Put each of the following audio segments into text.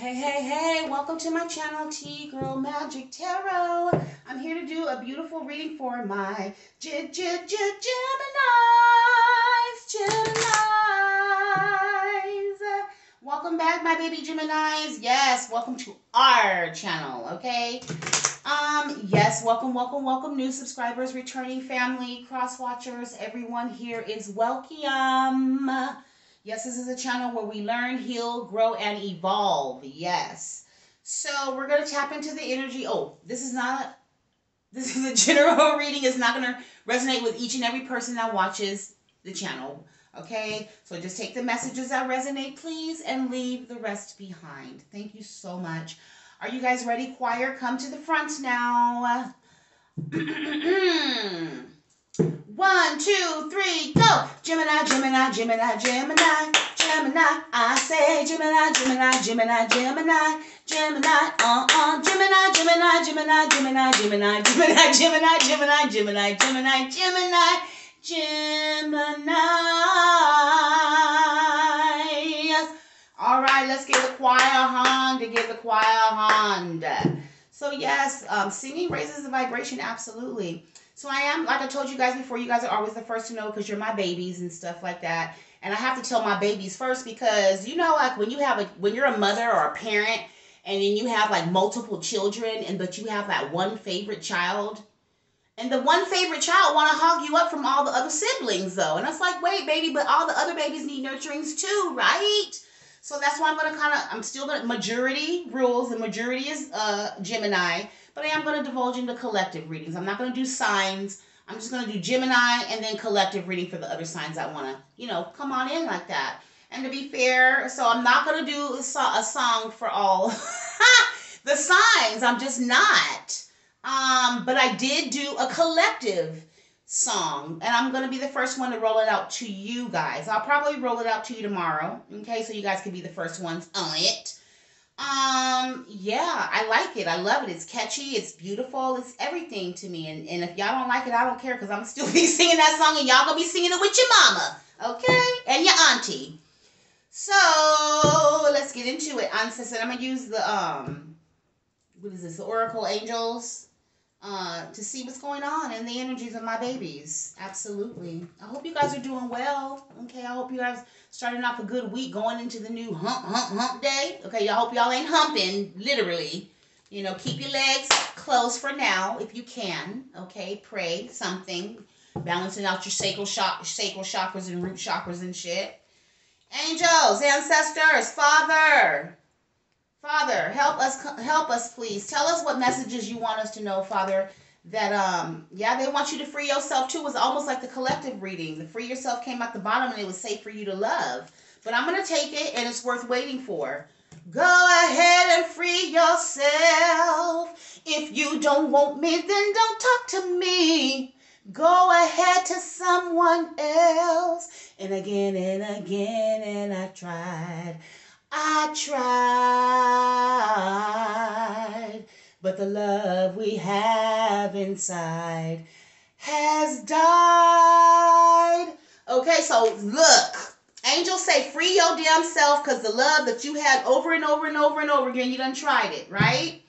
Hey, hey, hey, welcome to my channel, T Girl Magic Tarot. I'm here to do a beautiful reading for my J J J Geminis. Geminis. Welcome back, my baby Geminis. Yes, welcome to our channel, okay? Um, yes, welcome, welcome, welcome, new subscribers, returning family, cross watchers, everyone here is welcome. Yes, this is a channel where we learn, heal, grow, and evolve. Yes. So we're going to tap into the energy. Oh, this is not this is a general reading. It's not going to resonate with each and every person that watches the channel. Okay, so just take the messages that resonate, please, and leave the rest behind. Thank you so much. Are you guys ready, choir? Come to the front now. One, two, three, go! Gemini, Gemini, Gemini, Gemini, Gemini. I say Gemini, Gemini, Gemini, Gemini, Gemini. Uh uh. Gemini, Gemini, Gemini, Gemini, Gemini, Gemini, Gemini, Gemini, Gemini, Gemini, Gemini, Gemini. All right, let's give the choir a hand to give the choir a hand. So yes, um, singing raises the vibration, absolutely. So I am, like I told you guys before, you guys are always the first to know because you're my babies and stuff like that. And I have to tell my babies first because, you know, like when you have a, when you're a mother or a parent and then you have like multiple children and but you have that one favorite child and the one favorite child want to hog you up from all the other siblings though. And it's like, wait, baby, but all the other babies need nurturings too, right? So that's why I'm to kind of, I'm still to, majority rules. The majority is uh, Gemini. But I am going to divulge into collective readings. I'm not going to do signs. I'm just going to do Gemini and then collective reading for the other signs I want to, you know, come on in like that. And to be fair, so I'm not going to do a song for all the signs. I'm just not. Um, but I did do a collective song and I'm going to be the first one to roll it out to you guys. I'll probably roll it out to you tomorrow, okay? So you guys can be the first ones on it. Um, yeah, I like it. I love it. It's catchy. It's beautiful. It's everything to me. And, and if y'all don't like it, I don't care because I'm still be singing that song and y'all gonna be singing it with your mama, okay? And your auntie. So let's get into it. Ancestor, I'm gonna use the um, what is this? The Oracle Angels uh, to see what's going on and the energies of my babies. Absolutely. I hope you guys are doing well. Okay, I hope you guys starting off a good week going into the new hump, hump, hump day. Okay, I hope y'all ain't humping, literally. You know, keep your legs closed for now if you can. Okay, pray something. Balancing out your sacral, sacral chakras and root chakras and shit. Angels, ancestors, Father, Father, help us help us please. Tell us what messages you want us to know, Father. That um yeah, they want you to free yourself too. It was almost like the collective reading. The free yourself came at the bottom and it was safe for you to love. But I'm gonna take it and it's worth waiting for. Go ahead and free yourself. If you don't want me, then don't talk to me. Go ahead to someone else. And again and again, and I tried. I tried, but the love we have inside has died. Okay, so look, angels say free your damn self because the love that you had over and over and over and over again, you done tried it, right?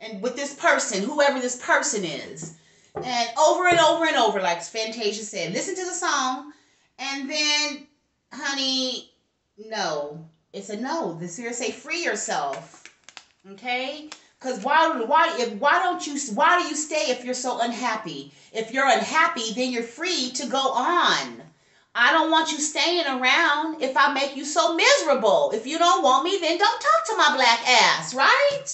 And with this person, whoever this person is, and over and over and over, like Fantasia said, listen to the song, and then, honey, no it's a no. This here say free yourself. Okay? Because why why if why don't you why do you stay if you're so unhappy? If you're unhappy, then you're free to go on. I don't want you staying around if I make you so miserable. If you don't want me, then don't talk to my black ass, right?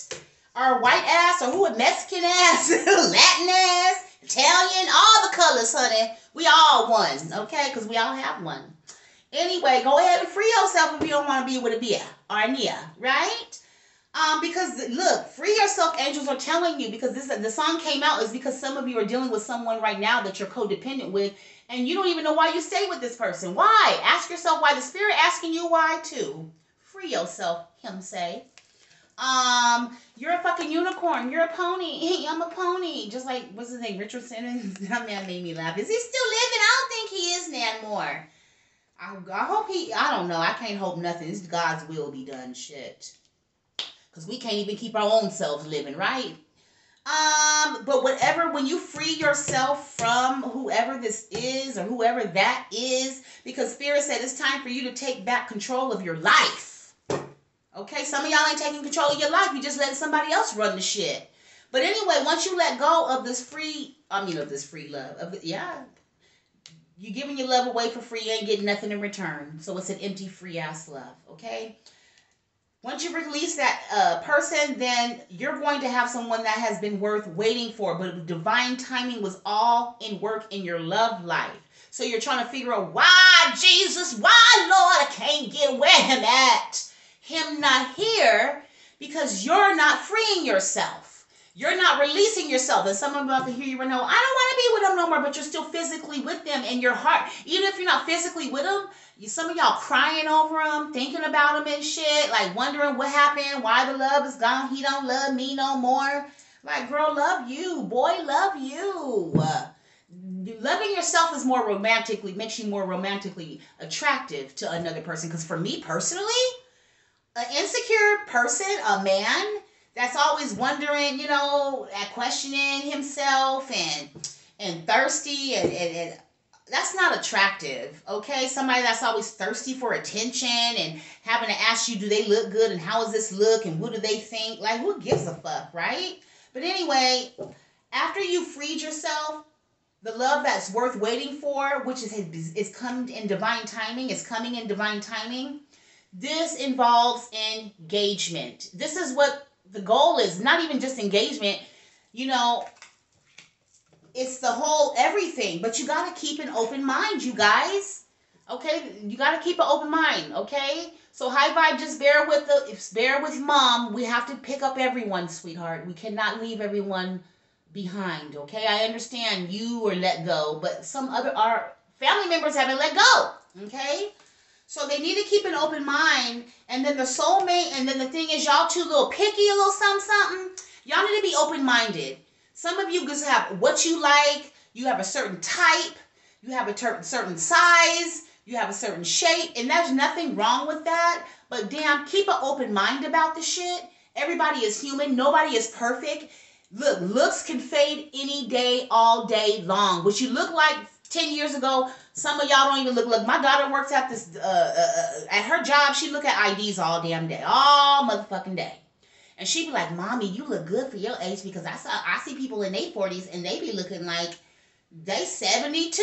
Or white ass, or who a Mexican ass, Latin ass, Italian, all the colors, honey. We all one, okay? Because we all have one. Anyway, go ahead and free yourself if you don't want to be with a beer or a Nia, right? Um, because look, free yourself, angels are telling you because this the song came out is because some of you are dealing with someone right now that you're codependent with, and you don't even know why you stay with this person. Why? Ask yourself why. The spirit asking you why too. Free yourself, him say. Um, you're a fucking unicorn. You're a pony. Hey, I'm a pony. Just like what's his name, Richard Simmons. that man made me laugh. Is he still living? I don't think he is now more. I, I hope he, I don't know. I can't hope nothing. It's God's will be done. Shit. because we can't even keep our own selves living, right? Um, but whatever, when you free yourself from whoever this is or whoever that is, because Spirit said it's time for you to take back control of your life. Okay, some of y'all ain't taking control of your life. You just letting somebody else run the shit. But anyway, once you let go of this free, I mean, of this free love, of yeah, you giving your love away for free, you ain't getting nothing in return. So it's an empty, free ass love. Okay. Once you release that uh, person, then you're going to have someone that has been worth waiting for. But divine timing was all in work in your love life. So you're trying to figure out why, Jesus, why, Lord, I can't get where him at. Him not here because you're not freeing yourself. You're not releasing yourself. And someone about to hear you right now, I don't want to be with them no more, but you're still physically with them in your heart. Even if you're not physically with them, you, some of y'all crying over them, thinking about them and shit, like wondering what happened, why the love is gone, he don't love me no more. Like, girl, love you. Boy, love you. Loving yourself is more romantically, makes you more romantically attractive to another person. Because for me personally, an insecure person, a man, that's always wondering, you know, at questioning himself and and thirsty and, and, and that's not attractive, okay? Somebody that's always thirsty for attention and having to ask you, do they look good and how does this look and what do they think? Like, who gives a fuck, right? But anyway, after you freed yourself, the love that's worth waiting for, which is is coming in divine timing, is coming in divine timing. This involves engagement. This is what the goal is not even just engagement, you know, it's the whole everything. But you got to keep an open mind, you guys. Okay, you got to keep an open mind. Okay, so high vibe, just bear with the, bear with mom. We have to pick up everyone, sweetheart. We cannot leave everyone behind. Okay, I understand you were let go, but some other our family members haven't let go. Okay, so they need to keep an open mind. And then the soulmate, and then the thing is, y'all too little picky, a little something, something. Y'all need to be open minded. Some of you just have what you like. You have a certain type. You have a certain certain size. You have a certain shape, and there's nothing wrong with that. But damn, keep an open mind about the shit. Everybody is human. Nobody is perfect. Look, looks can fade any day, all day long. What you look like 10 years ago, some of y'all don't even look. Look, my daughter works at this, uh, uh, uh at her job, she look at IDs all damn day, all motherfucking day. And she be like, Mommy, you look good for your age because I saw, I see people in their 40s and they be looking like they 72.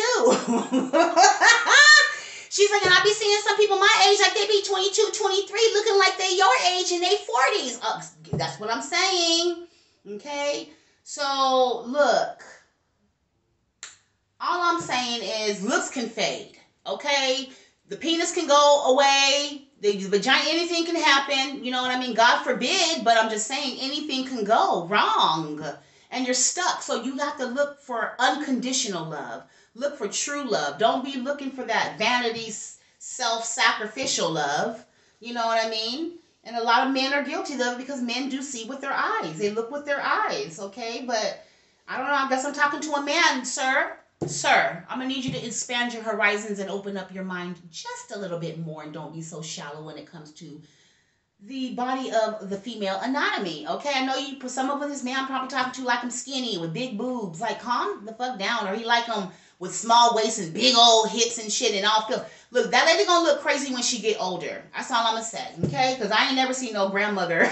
She's like, and I be seeing some people my age, like they be 22, 23, looking like they your age in their 40s. Uh, that's what I'm saying. Okay? So, look all I'm saying is looks can fade. Okay? The penis can go away. The vagina, anything can happen. You know what I mean? God forbid, but I'm just saying anything can go wrong. And you're stuck. So you have to look for unconditional love. Look for true love. Don't be looking for that vanity, self sacrificial love. You know what I mean? And a lot of men are guilty of it because men do see with their eyes. They look with their eyes, okay? But I don't know. I guess I'm talking to a man, sir. Sir, I'm gonna need you to expand your horizons and open up your mind just a little bit more and don't be so shallow when it comes to the body of the female anatomy. Okay, I know you put some of this man I'm probably talking to like him skinny with big boobs. Like, calm the fuck down. Or he like him with small waists and big old hips and shit and all feel look, that lady gonna look crazy when she get older. That's all I'm gonna say. Okay? Cause I ain't never seen no grandmother.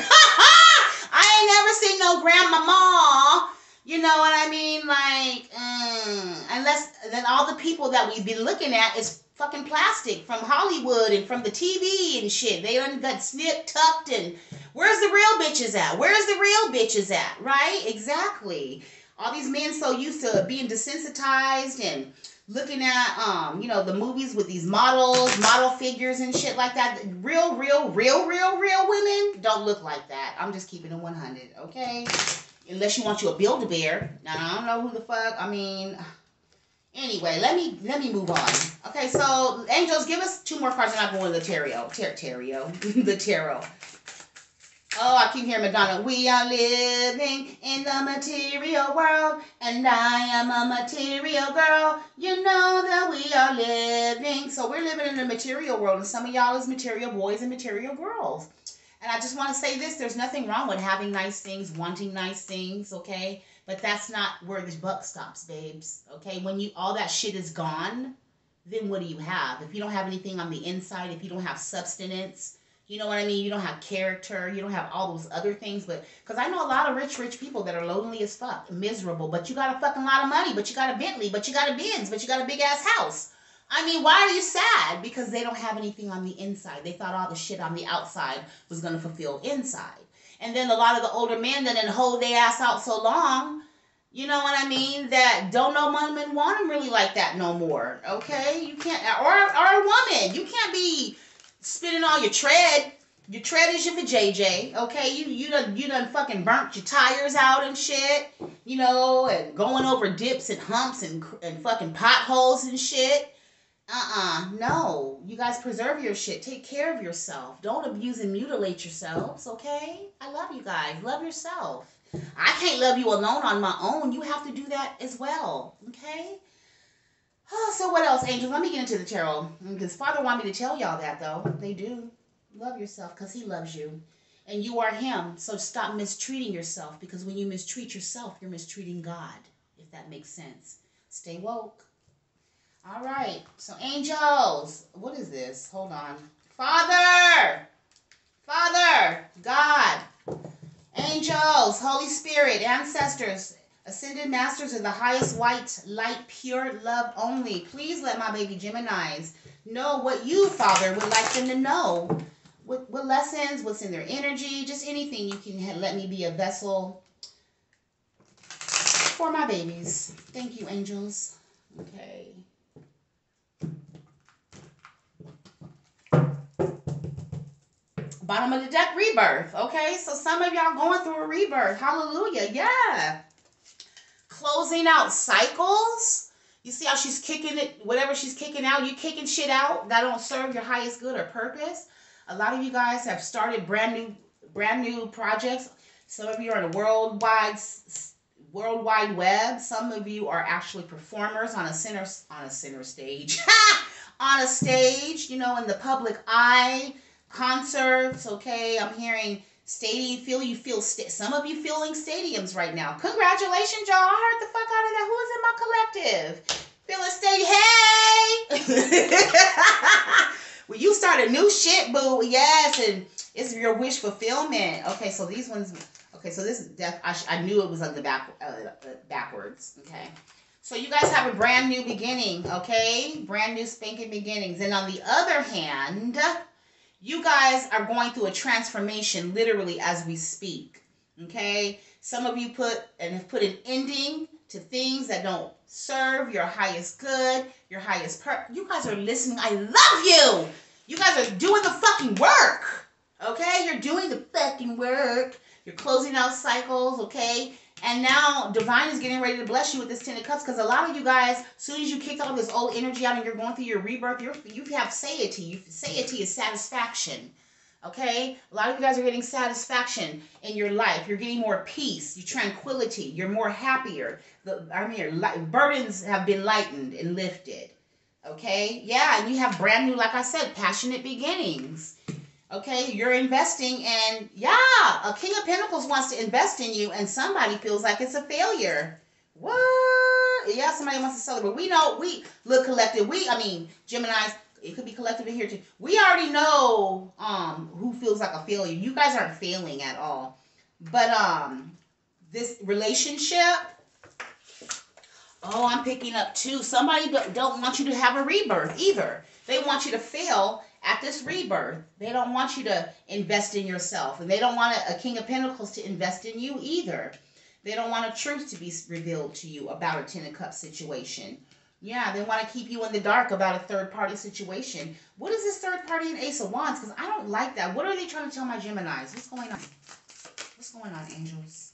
I ain't never seen no grandmama you know what I mean? Like, mm, unless then all the people that we've been looking at is fucking plastic from Hollywood and from the TV and shit. They done got snipped, tucked, and where's the real bitches at? Where's the real bitches at? Right? Exactly. All these men so used to being desensitized and looking at um, you know, the movies with these models, model figures and shit like that. Real, real, real, real, real women don't look like that. I'm just keeping it 100, okay? Unless you want you a build a bear. Now I don't know who the fuck. I mean, anyway, let me let me move on. Okay, so angels, give us two more cards, and I'm going to the tarot. Tar- tarot, the tarot. Oh, I keep hearing Madonna. We are living in the material world, and I am a material girl. You know that we are living. So we're living in the material world, and some of y'all is material boys and material girls. And I just want to say this there's nothing wrong with having nice things, wanting nice things, okay? But that's not where the buck stops, babes. Okay? When you all that shit is gone, then what do you have? If you don't have anything on the inside, if you don't have substance, you know what I mean? You don't have character, you don't have all those other things. But because I know a lot of rich, rich people that are lonely as fuck, miserable, but you got a fucking lot of money, but you got a Bentley, but you got a Benz, but you got a big ass house. I mean, why are you sad? Because they don't have anything on the inside. They thought all the shit on the outside was going to fulfill inside. And then a lot of the older men that didn't hold their ass out so long, you know what I mean? That don't know women want them really like that no more. Okay? You can't, or, or a woman. You can't be spinning all your tread. Your tread is your JJ, okay? You you done you done fucking burnt your tires out and shit, you know, and going over dips and humps and and fucking potholes and shit. Uh-uh. No. You guys preserve your shit. Take care of yourself. Don't abuse and mutilate yourselves, okay? I love you guys. Love yourself. I can't love you alone on my own. You have to do that as well, okay? Oh, so what else, angels? Let me get into the tarot. Because Father want me to tell y'all that, though. They do. Love yourself because he loves you. And you are him. So stop mistreating yourself because when you mistreat yourself, you're mistreating God, if that makes sense. Stay woke. All right. So, angels, what is this? Hold on. Father, Father, God, angels, Holy Spirit, ancestors, ascended masters of the highest white light, pure love only. Please let my baby Geminis know what you, Father, would like them to know. What, what lessons, what's in their energy, just anything you can let me be a vessel for my babies. Thank you, angels. Okay. Bottom of the deck rebirth. Okay, so some of y'all going through a rebirth. Hallelujah. Yeah. Closing out cycles. You see how she's kicking it, whatever she's kicking out, you kicking shit out that don't serve your highest good or purpose. A lot of you guys have started brand new, brand new projects. Some of you are on a worldwide, worldwide web. Some of you are actually performers on a center, on a center stage, on a stage. You know, in the public eye concerts. Okay, I'm hearing stadium feel you feel st- some of you feeling stadiums right now. Congratulations, y'all! I heard the fuck out of that. Who is in my collective? Feeling stadium? Hey. well, you start a new shit, boo. Yes, and it's your wish fulfillment. Okay, so these ones. Okay, so this death. I, I knew it was on the back uh, uh, backwards. Okay. So you guys have a brand new beginning, okay? Brand new spanking beginnings. And on the other hand, you guys are going through a transformation literally as we speak. Okay? Some of you put and have put an ending to things that don't serve your highest good, your highest per you guys are listening. I love you. You guys are doing the fucking work. Okay? You're doing the fucking work. You're closing out cycles, okay? And now Divine is getting ready to bless you with this Ten of Cups because a lot of you guys, as soon as you kicked all this old energy out and you're going through your rebirth, you're, you have satiety. You, satiety is satisfaction. Okay? A lot of you guys are getting satisfaction in your life. You're getting more peace, your tranquility. You're more happier. The, I mean, your burdens have been lightened and lifted. Okay? Yeah, and you have brand new, like I said, passionate beginnings. Okay, you're investing and yeah, a King of Pentacles wants to invest in you and somebody feels like it's a failure. What? Yeah, somebody wants to celebrate. We know, we look collective. We, I mean, Gemini's, it could be collective in here too. We already know um who feels like a failure. You guys aren't failing at all. But um this relationship Oh, I'm picking up too. Somebody don't want you to have a rebirth either. They want you to fail at this rebirth. They don't want you to invest in yourself. And they don't want a, a King of Pentacles to invest in you either. They don't want a truth to be revealed to you about a Ten of Cups situation. Yeah, they want to keep you in the dark about a third party situation. What is this third party in Ace of Wands? Because I don't like that. What are they trying to tell my Geminis? What's going on? What's going on, angels?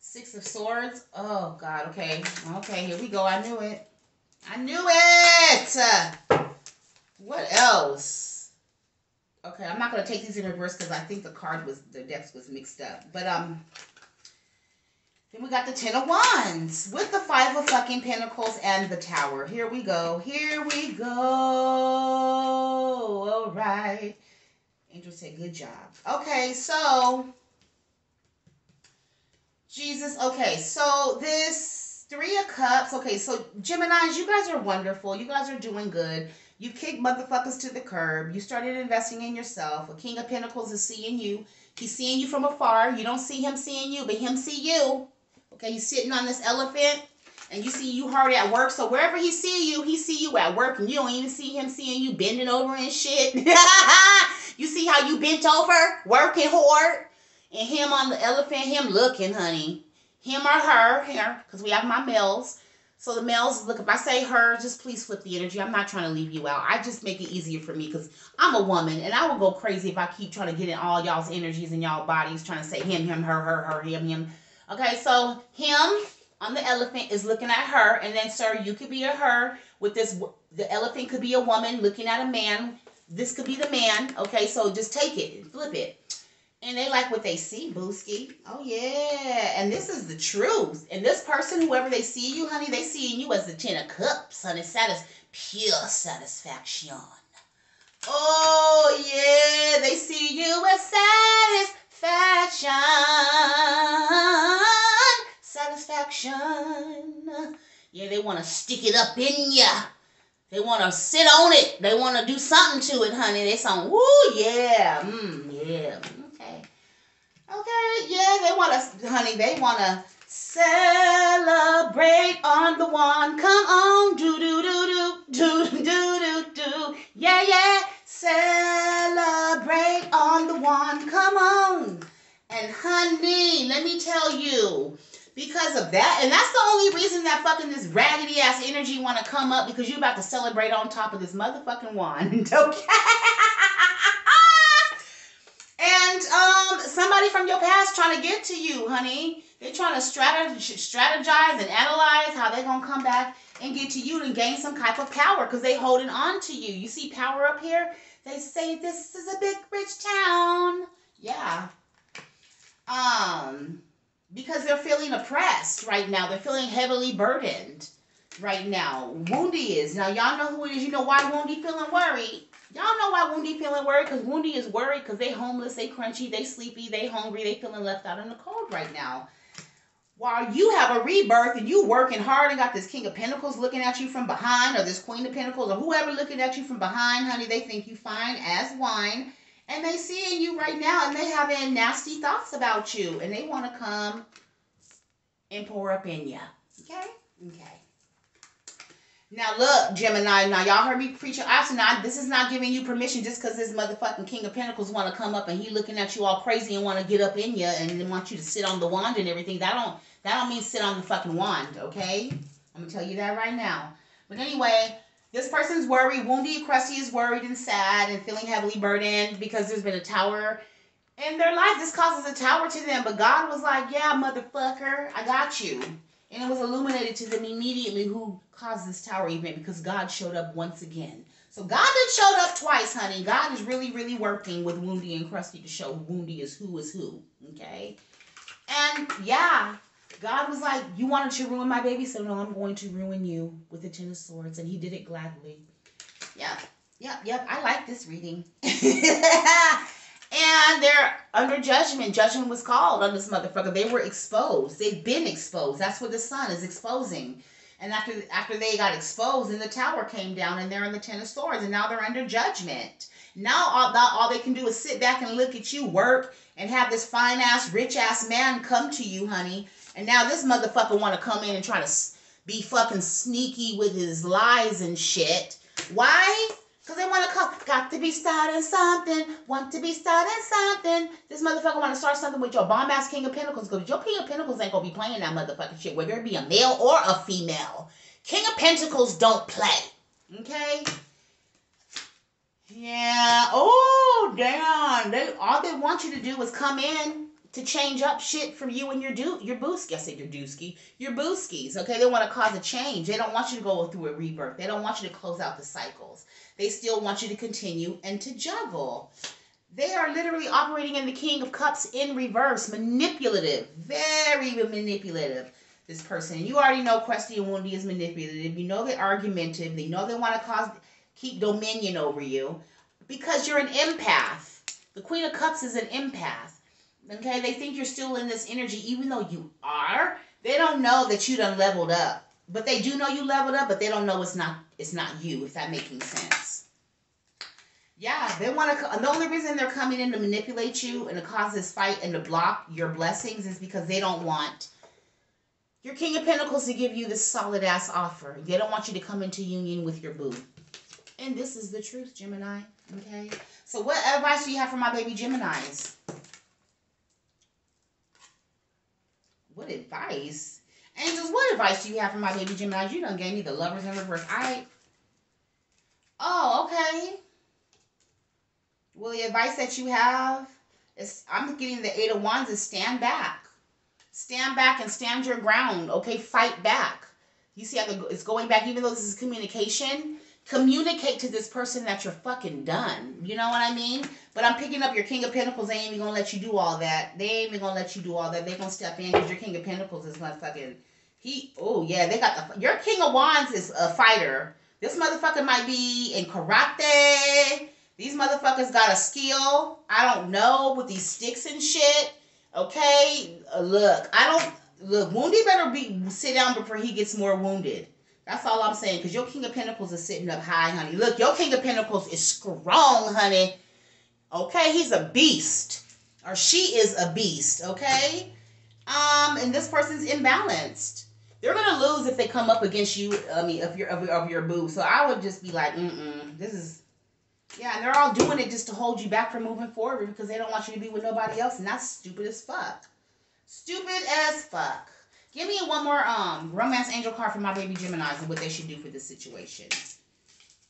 Six of Swords? Oh, God. Okay. Okay, here we go. I knew it. I knew it! What else? Okay, I'm not gonna take these in reverse because I think the card was the decks was mixed up. But um, then we got the Ten of Wands with the Five of fucking Pentacles and the Tower. Here we go. Here we go. All right. Angel said, good job. Okay, so Jesus. Okay, so this Three of Cups. Okay, so Geminis, you guys are wonderful. You guys are doing good. You kick motherfuckers to the curb. You started investing in yourself. A King of Pentacles is seeing you. He's seeing you from afar. You don't see him seeing you, but him see you. Okay, he's sitting on this elephant and you see you hard at work. So wherever he see you, he see you at work and you don't even see him seeing you bending over and shit. you see how you bent over, working hard, and him on the elephant, him looking, honey. Him or her, here, because we have my males. So the males, look, if I say her, just please flip the energy. I'm not trying to leave you out. I just make it easier for me because I'm a woman and I will go crazy if I keep trying to get in all y'all's energies and y'all bodies, trying to say him, him, her, her, her, him, him. Okay, so him on the elephant is looking at her, and then, sir, you could be a her with this. The elephant could be a woman looking at a man. This could be the man. Okay, so just take it, flip it. And they like what they see, Booski. Oh yeah. And this is the truth. And this person, whoever they see you, honey, they see you as the ten of cups, honey. Satis pure satisfaction. Oh yeah, they see you as satisfaction. Satisfaction. Yeah, they want to stick it up in ya. They want to sit on it. They want to do something to it, honey. They song, woo, yeah, mm, yeah. Okay, yeah, they want to, honey, they want to celebrate on the one. Come on, do do do do do do do do. Yeah, yeah, celebrate on the one. Come on. And honey, let me tell you, because of that, and that's the only reason that fucking this raggedy ass energy want to come up because you about to celebrate on top of this motherfucking wand, okay? And um, somebody from your past trying to get to you, honey. They're trying to strategize and analyze how they're gonna come back and get to you and gain some type of power because they holding on to you. You see power up here? They say this is a big rich town. Yeah. Um, because they're feeling oppressed right now. They're feeling heavily burdened right now. Woundy is now. Y'all know who it is. You know why Woundy feeling worried? Y'all know why Woundy feeling worried? Because Woundy is worried because they homeless, they crunchy, they sleepy, they hungry, they feeling left out in the cold right now. While you have a rebirth and you working hard and got this King of Pentacles looking at you from behind, or this Queen of Pentacles, or whoever looking at you from behind, honey, they think you fine as wine. And they seeing you right now and they having nasty thoughts about you. And they want to come and pour up in you. Okay? Okay. Now look, Gemini. Now y'all heard me preach. I said, not. This is not giving you permission just because this motherfucking King of Pentacles want to come up and he looking at you all crazy and want to get up in you and want you to sit on the wand and everything. That don't. That don't mean sit on the fucking wand. Okay. I'm gonna tell you that right now. But anyway, this person's worried. Woundy, crusty is worried and sad and feeling heavily burdened because there's been a tower in their life. This causes a tower to them. But God was like, "Yeah, motherfucker, I got you." And it was illuminated to them immediately who caused this tower event because God showed up once again. So God did showed up twice, honey. God is really, really working with Woundy and Crusty to show Woundy is who is who. Okay? And yeah, God was like, You wanted to ruin my baby, so no, I'm going to ruin you with the Ten of Swords. And he did it gladly. Yep, yep, yep. I like this reading. and they're under judgment. Judgment was called on this motherfucker. They were exposed. They've been exposed. That's what the sun is exposing. And after after they got exposed, and the tower came down, and they're in the ten of swords, and now they're under judgment. Now all, all they can do is sit back and look at you work and have this fine ass, rich ass man come to you, honey. And now this motherfucker want to come in and try to be fucking sneaky with his lies and shit. Why? Because they want to come. Got to be starting something. Want to be starting something. This motherfucker want to start something with your bomb ass King of Pentacles. Because your King of Pentacles ain't to be playing that motherfucking shit, whether it be a male or a female. King of Pentacles don't play. Okay? Yeah. Oh, damn. They, all they want you to do is come in to change up shit for you and your do your booski. I said your dooski, your booskies. Okay, they want to cause a change. They don't want you to go through a rebirth. They don't want you to close out the cycles. They still want you to continue and to juggle. They are literally operating in the King of Cups in reverse, manipulative, very manipulative. This person, and you already know Crusty and Woundy is manipulative. You know they're argumentative. They know they want to cause keep dominion over you because you're an empath The Queen of Cups is an empath. Okay, they think you're still in this energy, even though you are. They don't know that you done leveled up. But they do know you leveled up, but they don't know it's not it's not you, if that making sense. Yeah, they want to. The only reason they're coming in to manipulate you and to cause this fight and to block your blessings is because they don't want your King of Pentacles to give you this solid ass offer. They don't want you to come into union with your boo. And this is the truth, Gemini. Okay. So, what advice do you have for my baby Geminis? What advice? Angels, what advice do you have for my baby Gemini? You done gave me the lovers in reverse. I. Oh, okay. Well, the advice that you have is I'm getting the Eight of Wands is stand back. Stand back and stand your ground. Okay, fight back. You see how it's going back, even though this is communication. Communicate to this person that you're fucking done. You know what I mean? But I'm picking up your King of Pentacles. They ain't even gonna let you do all that. They ain't even gonna let you do all that. They gonna step in because your King of Pentacles is gonna fucking. He. Oh yeah, they got the. Your King of Wands is a fighter. This motherfucker might be in karate these motherfuckers got a skill. I don't know with these sticks and shit. Okay, look, I don't look. Wounded better be sit down before he gets more wounded. That's all I'm saying. Cause your King of Pentacles is sitting up high, honey. Look, your King of Pentacles is strong, honey. Okay, he's a beast, or she is a beast. Okay, um, and this person's imbalanced. They're gonna lose if they come up against you. I mean, if you're of, of your boo. So I would just be like, mm mm. This is yeah, and they're all doing it just to hold you back from moving forward because they don't want you to be with nobody else, and that's stupid as fuck. Stupid as fuck. Give me one more um romance angel card for my baby Geminis and what they should do for this situation.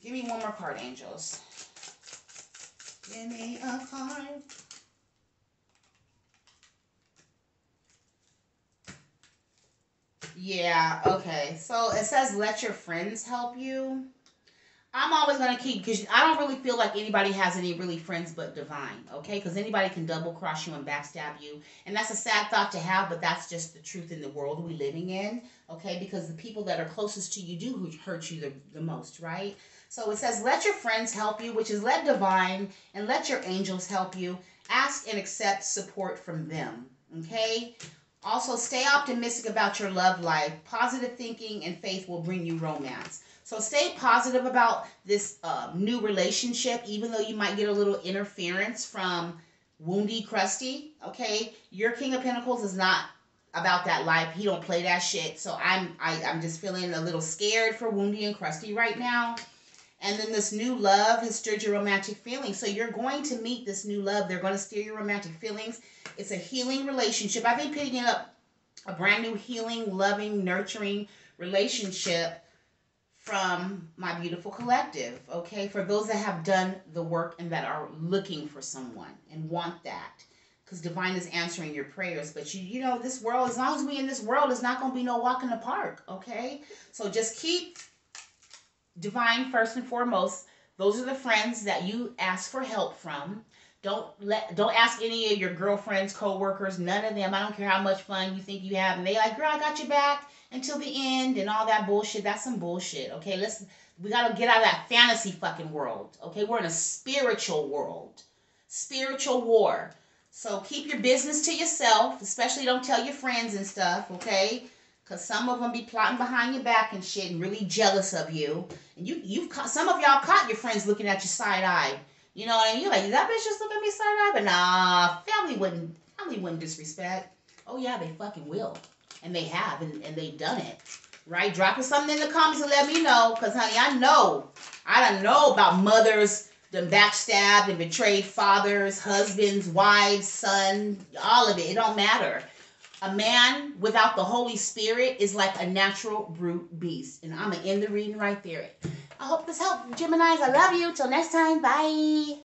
Give me one more card, angels. Give me a card. Yeah, okay. So it says let your friends help you. I'm always gonna keep because I don't really feel like anybody has any really friends but divine, okay? Because anybody can double cross you and backstab you, and that's a sad thought to have, but that's just the truth in the world we're living in, okay? Because the people that are closest to you do who hurt you the, the most, right? So it says, let your friends help you, which is let divine and let your angels help you. Ask and accept support from them, okay? Also, stay optimistic about your love life. Positive thinking and faith will bring you romance. So stay positive about this uh, new relationship, even though you might get a little interference from Woundy Crusty. Okay, your King of Pentacles is not about that life. He don't play that shit. So I'm I, I'm just feeling a little scared for Woundy and Crusty right now. And then this new love has stirred your romantic feelings. So you're going to meet this new love. They're going to stir your romantic feelings. It's a healing relationship. I've been picking up a brand new healing, loving, nurturing relationship from my beautiful collective, okay? For those that have done the work and that are looking for someone and want that. Because divine is answering your prayers. But you you know, this world, as long as we in this world, it's not gonna be no walk in the park, okay? So just keep divine first and foremost. Those are the friends that you ask for help from. Don't let don't ask any of your girlfriends, co-workers, none of them. I don't care how much fun you think you have. And they like, girl, I got your back until the end and all that bullshit. That's some bullshit. Okay, let's we gotta get out of that fantasy fucking world. Okay, we're in a spiritual world, spiritual war. So keep your business to yourself. Especially don't tell your friends and stuff. Okay. Cause some of them be plotting behind your back and shit, and really jealous of you. And you, you've caught some of y'all caught your friends looking at you side eye. You know what I mean? You're like, that bitch just look at me side eye, but nah, family wouldn't, family wouldn't disrespect. Oh yeah, they fucking will and they have, and, and they've done it. Right? Dropping something in the comments and let me know, because, honey, I know. I don't know about mothers, them backstabbed and betrayed fathers, husbands, wives, son, all of it. It don't matter. A man without the Holy Spirit is like a natural brute beast. And I'm going to end the reading right there. I hope this helped, Geminis. I love you. Till next time. Bye.